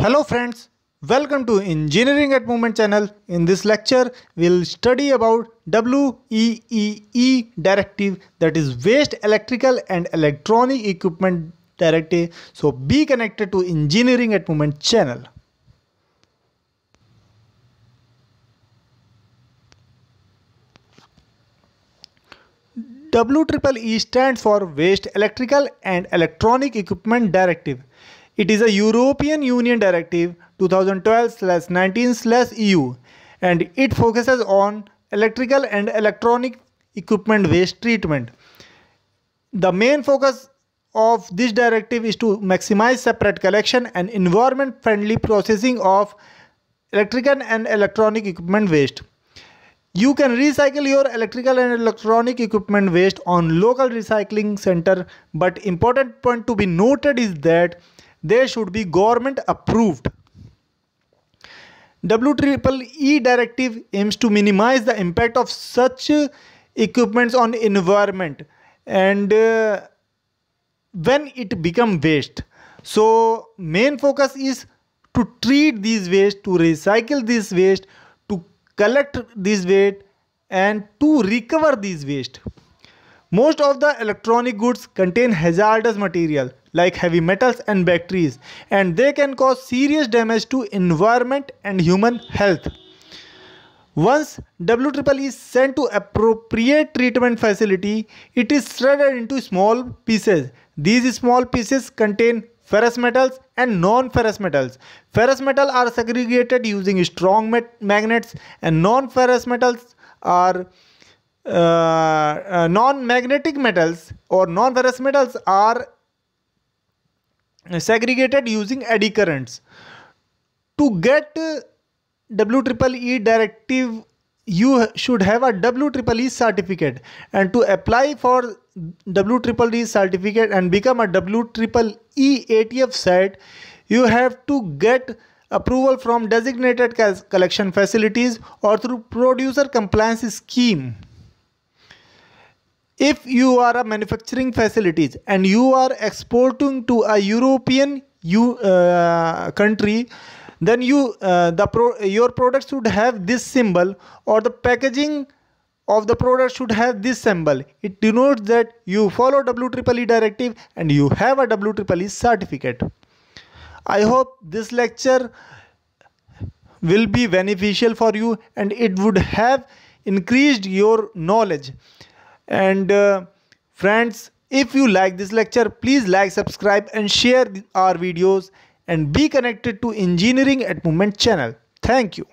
Hello friends, welcome to Engineering at Movement channel. In this lecture, we'll study about WEEE directive that is Waste Electrical and Electronic Equipment Directive. So be connected to Engineering at Movement channel. WEEE stands for Waste Electrical and Electronic Equipment Directive. It is a European Union Directive 2012-19/EU and it focuses on electrical and electronic equipment waste treatment. The main focus of this directive is to maximize separate collection and environment friendly processing of electrical and electronic equipment waste. You can recycle your electrical and electronic equipment waste on local recycling center but important point to be noted is that they should be government approved. WEEE directive aims to minimize the impact of such equipments on environment and uh, when it become waste. So main focus is to treat these waste, to recycle this waste, to collect this waste and to recover these waste. Most of the electronic goods contain hazardous material like heavy metals and batteries and they can cause serious damage to environment and human health. Once WEEE is sent to appropriate treatment facility, it is shredded into small pieces. These small pieces contain ferrous metals and non-ferrous metals. Ferrous metals are segregated using strong magnets and non-ferrous metals are uh, uh, non-magnetic metals or non-ferrous metals are segregated using eddy currents. To get WEEE directive you should have a WEEE certificate and to apply for WEEE certificate and become a WEEE ATF site you have to get approval from designated collection facilities or through producer compliance scheme if you are a manufacturing facilities and you are exporting to a European you, uh, country then you uh, the pro your product should have this symbol or the packaging of the product should have this symbol. It denotes that you follow WEEE directive and you have a WEEE certificate. I hope this lecture will be beneficial for you and it would have increased your knowledge and uh, friends if you like this lecture please like subscribe and share our videos and be connected to engineering at movement channel. Thank you